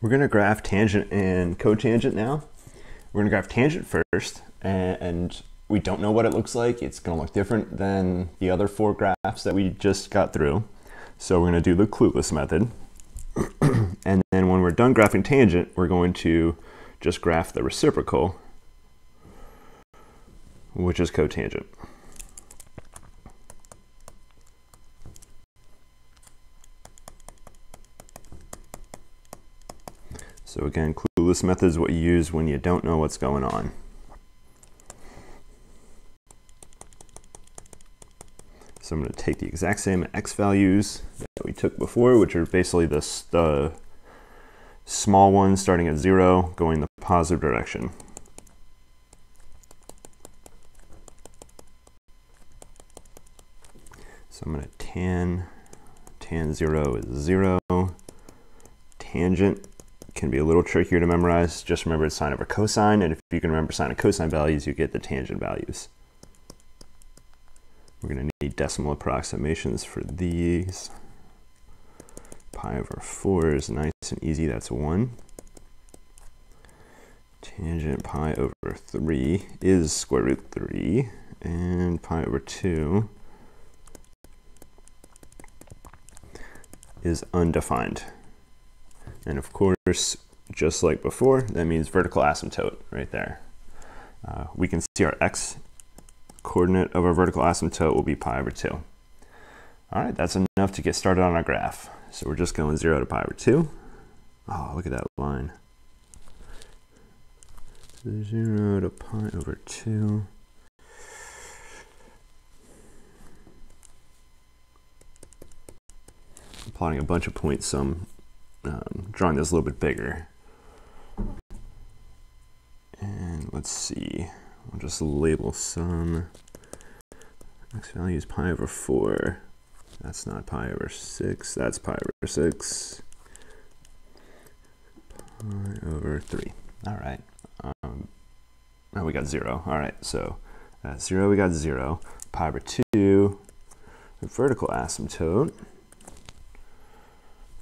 We're going to graph tangent and cotangent now. We're going to graph tangent first, and we don't know what it looks like. It's going to look different than the other four graphs that we just got through. So we're going to do the clueless method. and then when we're done graphing tangent, we're going to just graph the reciprocal, which is cotangent. So again, clueless method is what you use when you don't know what's going on. So I'm going to take the exact same x values that we took before, which are basically the, the small ones starting at 0, going the positive direction. So I'm going to tan, tan 0 is 0, tangent can be a little trickier to memorize. Just remember it's sine over cosine, and if you can remember sine and cosine values, you get the tangent values. We're going to need decimal approximations for these. Pi over 4 is nice and easy, that's 1. Tangent pi over 3 is square root 3, and pi over 2 is undefined. And of course, just like before, that means vertical asymptote right there. Uh, we can see our x coordinate of our vertical asymptote will be pi over 2. All right, that's enough to get started on our graph. So we're just going 0 to pi over 2. Oh, look at that line. 0 to pi over 2. I'm plotting a bunch of points, so I'm um, drawing this a little bit bigger. And let's see, I'll just label some x value is pi over 4. That's not pi over 6, that's pi over 6. Pi over 3. All right. Um, we got 0. All right, so at 0 we got 0. Pi over 2, vertical asymptote.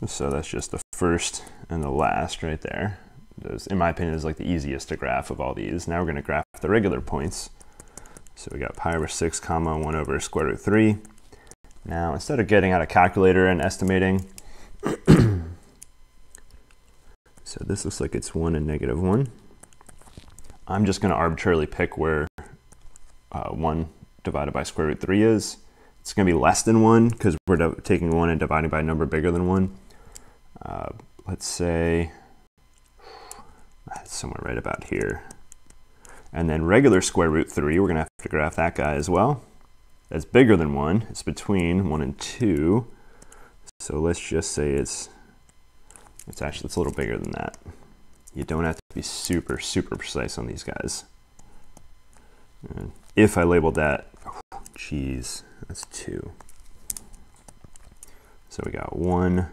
So that's just the first and the last right there. Those, in my opinion, is like the easiest to graph of all these. Now we're going to graph the regular points. So we got pi over 6 comma 1 over square root 3. Now, instead of getting out a calculator and estimating, so this looks like it's 1 and negative 1. I'm just going to arbitrarily pick where uh, 1 divided by square root 3 is. It's going to be less than 1 because we're taking 1 and dividing by a number bigger than 1. Uh, let's say somewhere right about here. And then regular square root 3, we're going to have to graph that guy as well. That's bigger than 1. It's between 1 and 2. So let's just say it's, it's actually it's a little bigger than that. You don't have to be super, super precise on these guys. And if I labeled that, geez, that's 2. So we got 1,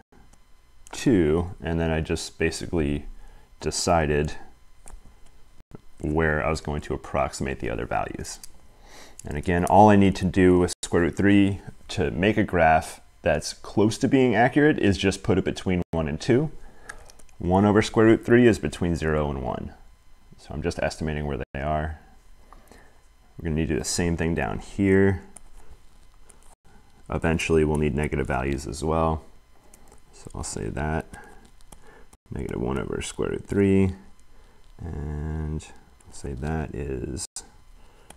two, and then I just basically decided where I was going to approximate the other values. And again, all I need to do with square root 3 to make a graph that's close to being accurate is just put it between 1 and 2. 1 over square root 3 is between 0 and 1. So I'm just estimating where they are. We're going to need to do the same thing down here. Eventually, we'll need negative values as well. So I'll say that negative 1 over square root 3 and say that is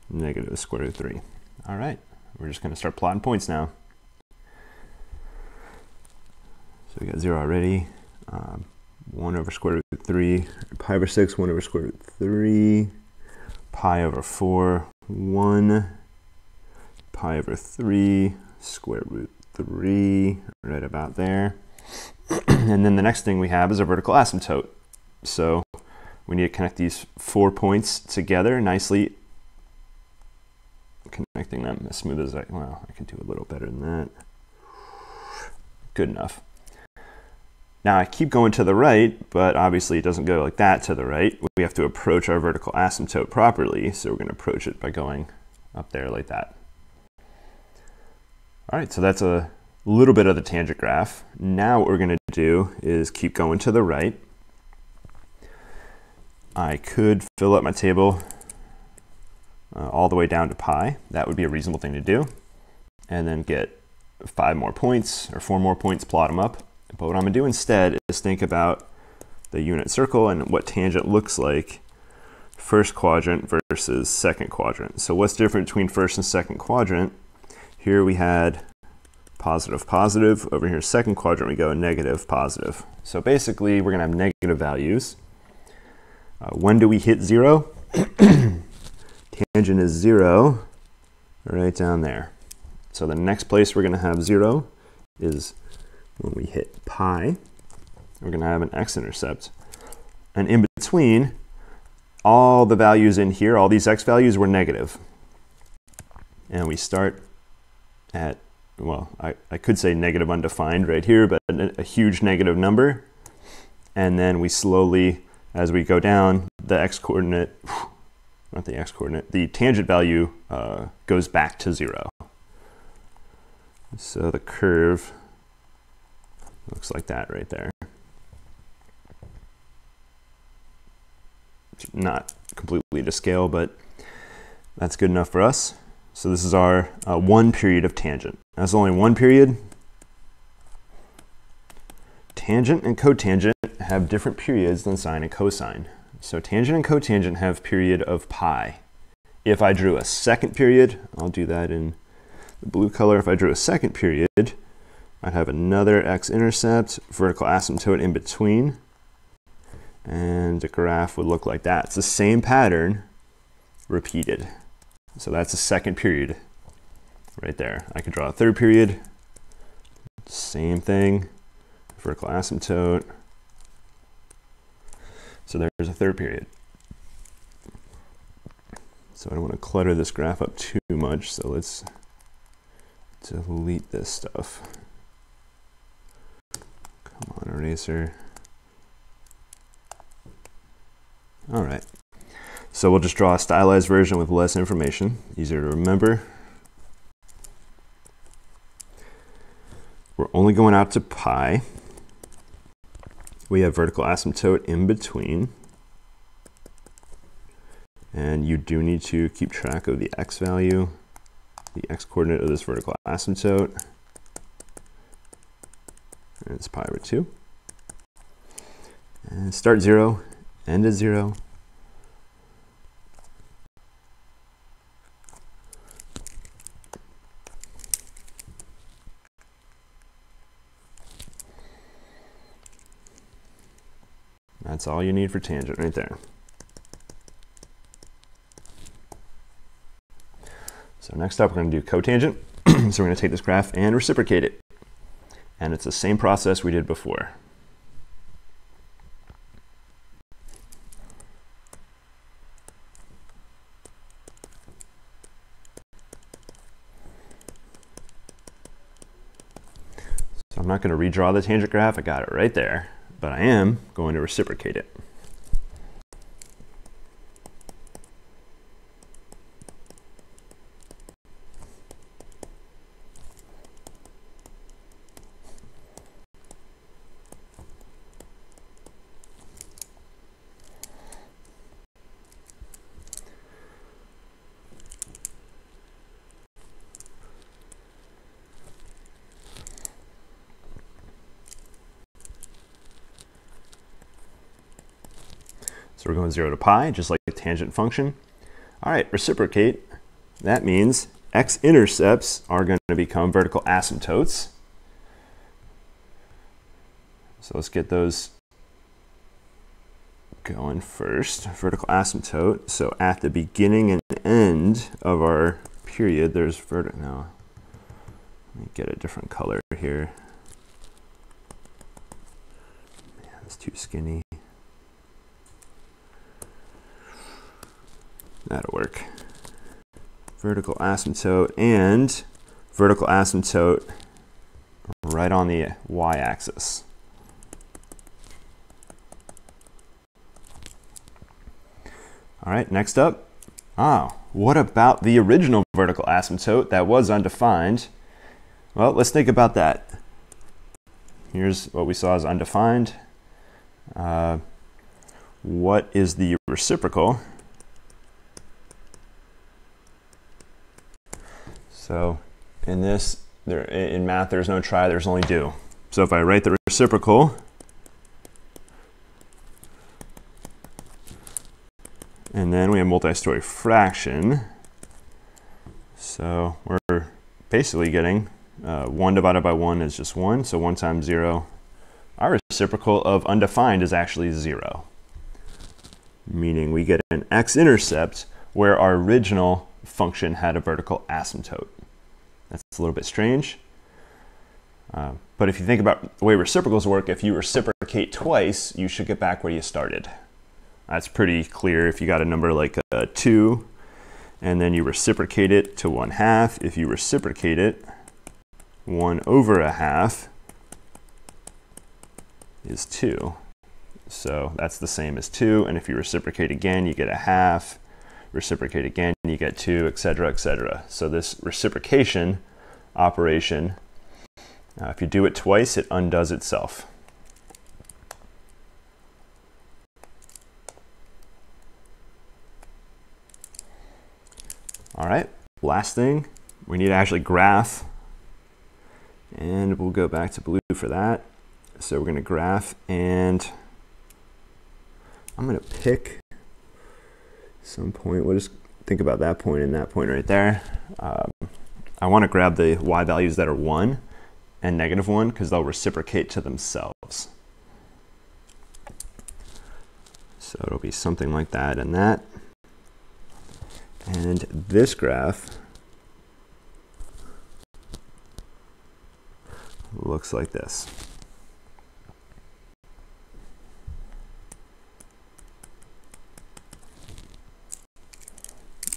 negative square root 3. All right, we're just going to start plotting points now. So we got 0 already. Um, 1 over square root 3, pi over 6, 1 over square root 3, pi over 4, 1, pi over 3, square root 3, right about there. and then the next thing we have is a vertical asymptote. So we need to connect these four points together nicely, connecting them as smooth as I, well, I can do a little better than that. Good enough. Now I keep going to the right, but obviously it doesn't go like that to the right. We have to approach our vertical asymptote properly, so we're going to approach it by going up there like that. All right, so that's a little bit of the tangent graph. Now what we're going to do is keep going to the right. I could fill up my table uh, all the way down to pi. That would be a reasonable thing to do. And then get five more points or four more points, plot them up. But what I'm gonna do instead is think about the unit circle and what tangent looks like first quadrant versus second quadrant. So what's different between first and second quadrant? Here we had positive, positive. Over here, second quadrant, we go negative, positive. So basically, we're going to have negative values. Uh, when do we hit zero? Tangent is zero, right down there. So the next place we're going to have zero is when we hit pi. We're going to have an x-intercept. And in between, all the values in here, all these x values were negative. And we start at, well, I, I could say negative undefined right here, but a, a huge negative number. And then we slowly, as we go down, the x-coordinate, not the x-coordinate, the tangent value uh, goes back to zero. So the curve looks like that right there. Not completely to scale, but that's good enough for us. So this is our uh, one period of tangent. That's only one period. Tangent and cotangent have different periods than sine and cosine. So tangent and cotangent have period of pi. If I drew a second period, I'll do that in the blue color. If I drew a second period, I'd have another x-intercept, vertical asymptote in between, and the graph would look like that. It's the same pattern repeated. So that's the second period right there. I could draw a third period, same thing, vertical asymptote. So there's a third period. So I don't want to clutter this graph up too much, so let's delete this stuff. Come on, eraser. All right. So we'll just draw a stylized version with less information, easier to remember. We're only going out to pi. We have vertical asymptote in between. And you do need to keep track of the x value, the x coordinate of this vertical asymptote. And it's pi over 2. And start 0, end at 0, all you need for tangent right there. So next up, we're going to do cotangent. so we're going to take this graph and reciprocate it. And it's the same process we did before. So I'm not going to redraw the tangent graph. I got it right there but I am going to reciprocate it. So we're going 0 to pi, just like a tangent function. All right, reciprocate. That means x-intercepts are going to become vertical asymptotes. So let's get those going first. Vertical asymptote. So at the beginning and end of our period, there's vertical. Now, let me get a different color here. Man, it's too skinny. That'll work. Vertical asymptote and vertical asymptote right on the y-axis. All right, next up. Ah, what about the original vertical asymptote that was undefined? Well, let's think about that. Here's what we saw as undefined. Uh, what is the reciprocal. So in this, there, in math, there's no try, there's only do. So if I write the reciprocal, and then we have multi-story fraction, so we're basically getting uh, 1 divided by 1 is just 1, so 1 times 0. Our reciprocal of undefined is actually 0, meaning we get an x-intercept where our original function had a vertical asymptote. That's a little bit strange. Uh, but if you think about the way reciprocals work, if you reciprocate twice, you should get back where you started. That's pretty clear if you got a number like a 2, and then you reciprocate it to 1 half. If you reciprocate it, 1 over a half is 2. So that's the same as 2, and if you reciprocate again, you get a half reciprocate again, you get 2, etc., etc. So this reciprocation operation, uh, if you do it twice, it undoes itself. All right, last thing, we need to actually graph. And we'll go back to blue for that. So we're going to graph and I'm going to pick some point. We'll just think about that point and that point right there. Um, I want to grab the y values that are 1 and negative 1 because they'll reciprocate to themselves. So it'll be something like that and that. And this graph looks like this.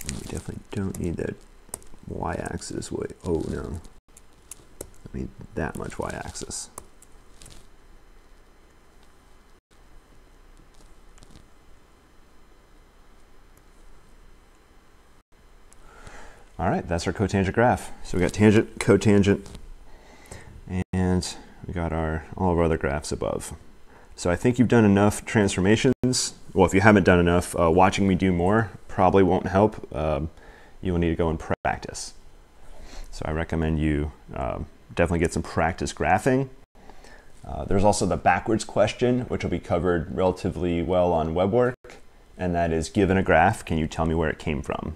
Definitely don't need that y-axis way. Oh no, I mean that much y-axis. All right, that's our cotangent graph. So we got tangent, cotangent, and we got our all of our other graphs above. So I think you've done enough transformations. Well, if you haven't done enough, uh, watching me do more probably won't help. Um, you will need to go and practice. So I recommend you um, definitely get some practice graphing. Uh, there's also the backwards question, which will be covered relatively well on WebWork, and that is given a graph, can you tell me where it came from?